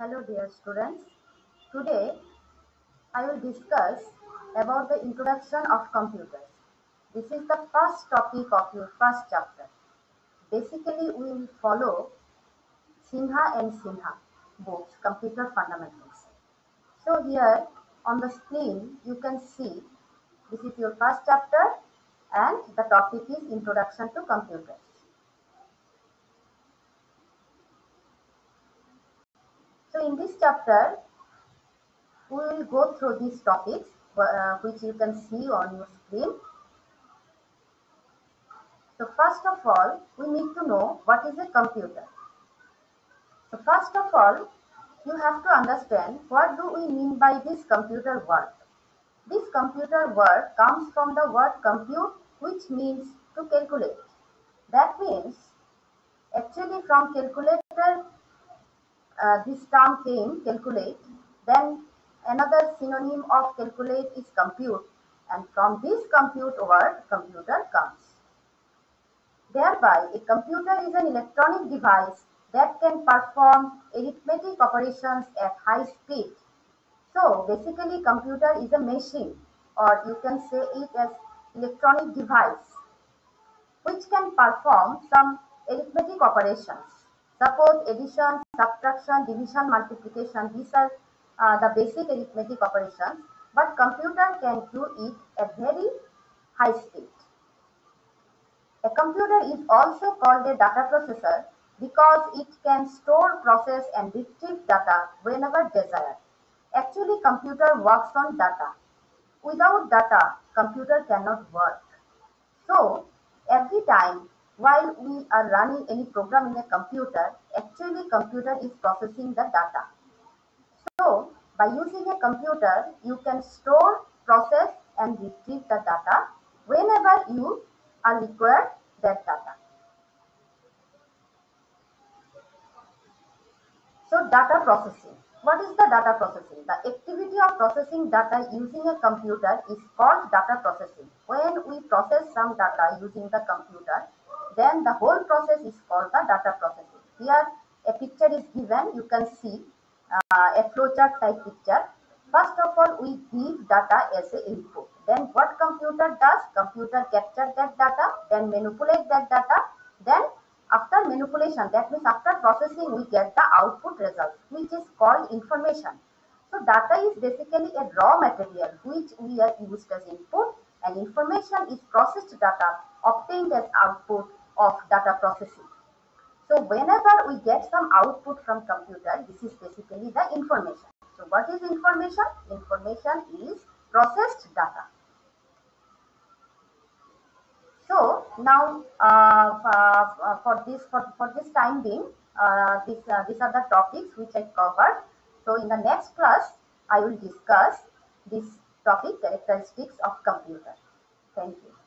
Hello dear students. Today I will discuss about the introduction of computers. This is the first topic of your first chapter. Basically we will follow Sinha and Sinha books Computer Fundamentals. So here on the screen you can see this is your first chapter and the topic is Introduction to Computers. So in this chapter, we will go through these topics uh, which you can see on your screen. So first of all, we need to know what is a computer. So first of all, you have to understand what do we mean by this computer word. This computer word comes from the word compute which means to calculate. That means actually from calculator uh, this term came calculate then another synonym of calculate is compute and from this compute word computer comes. Thereby a computer is an electronic device that can perform arithmetic operations at high speed. So basically computer is a machine or you can say it as electronic device which can perform some arithmetic operations Suppose addition, subtraction, division, multiplication, these are uh, the basic arithmetic operations, but computer can do it at very high speed. A computer is also called a data processor because it can store, process and retrieve data whenever desired. Actually, computer works on data. Without data, computer cannot work. So, every time while we are running any program in a computer, actually computer is processing the data. So by using a computer, you can store, process and retrieve the data whenever you are required that data. So data processing. What is the data processing? The activity of processing data using a computer is called data processing. When we process some data using the computer, then the whole process is called the data processing. Here a picture is given, you can see uh, a flowchart type picture. First of all, we give data as a input. Then what computer does? Computer capture that data, then manipulate that data. Then after manipulation, that means after processing, we get the output result, which is called information. So data is basically a raw material which we are used as input and information is processed data obtained as output of data processing. So whenever we get some output from computer, this is basically the information. So what is information? Information is processed data. So now uh, uh, for this for, for this time being, uh, this, uh, these are the topics which I covered. So in the next class, I will discuss this topic characteristics of computer. Thank you.